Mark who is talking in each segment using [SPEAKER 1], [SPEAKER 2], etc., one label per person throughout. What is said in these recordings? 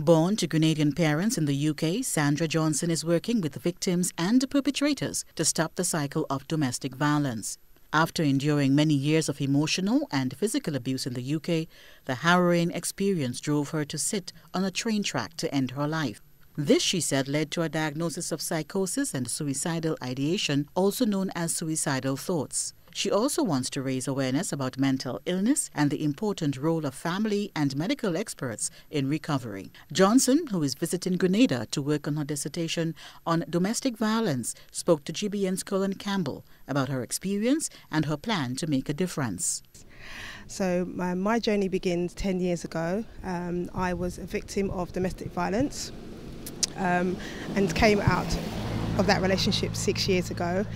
[SPEAKER 1] Born to Grenadian parents in the UK, Sandra Johnson is working with victims and perpetrators to stop the cycle of domestic violence. After enduring many years of emotional and physical abuse in the UK, the harrowing experience drove her to sit on a train track to end her life. This, she said, led to a diagnosis of psychosis and suicidal ideation, also known as suicidal thoughts. She also wants to raise awareness about mental illness and the important role of family and medical experts in recovery. Johnson, who is visiting Grenada to work on her dissertation on domestic violence, spoke to GBN's Colin Campbell about her experience and her plan to make a difference.
[SPEAKER 2] So, my, my journey begins 10 years ago. Um, I was a victim of domestic violence um, and came out of that relationship six years ago,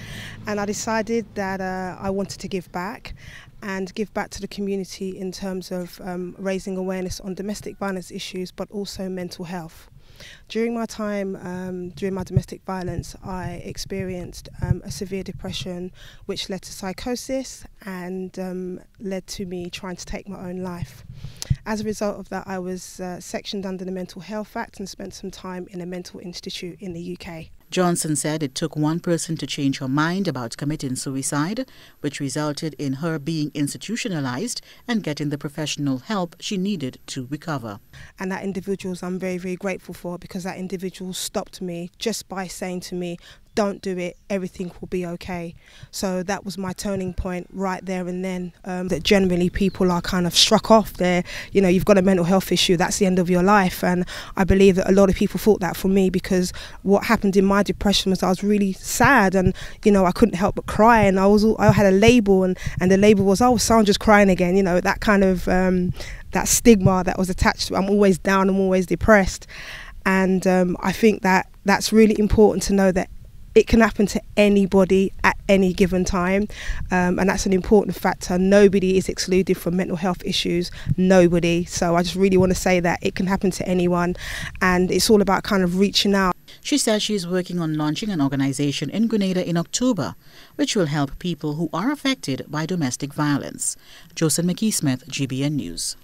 [SPEAKER 2] and I decided that uh, I wanted to give back and give back to the community in terms of um, raising awareness on domestic violence issues but also mental health. During my time, um, during my domestic violence, I experienced um, a severe depression, which led to psychosis and um, led to me trying to take my own life. As a result of that, I was uh, sectioned under the Mental Health Act and spent some time in a mental institute in the UK.
[SPEAKER 1] Johnson said it took one person to change her mind about committing suicide, which resulted in her being institutionalized and getting the professional help she needed to recover.
[SPEAKER 2] And that individuals I'm very, very grateful for because that individual stopped me just by saying to me, don't do it, everything will be okay. So that was my turning point right there and then. Um, that generally people are kind of struck off there. You know, you've got a mental health issue, that's the end of your life. And I believe that a lot of people thought that for me because what happened in my depression was I was really sad and, you know, I couldn't help but cry. And I was, I had a label and, and the label was, oh, Sandra's crying again, you know, that kind of, um, that stigma that was attached to I'm always down, I'm always depressed. And um, I think that that's really important to know that it can happen to anybody at any given time, um, and that's an important factor. Nobody is excluded from mental health issues, nobody. So I just really want to say that it can happen to anyone, and it's all about kind of reaching out.
[SPEAKER 1] She says she is working on launching an organization in Grenada in October, which will help people who are affected by domestic violence. Joseph McKee Smith, GBN News.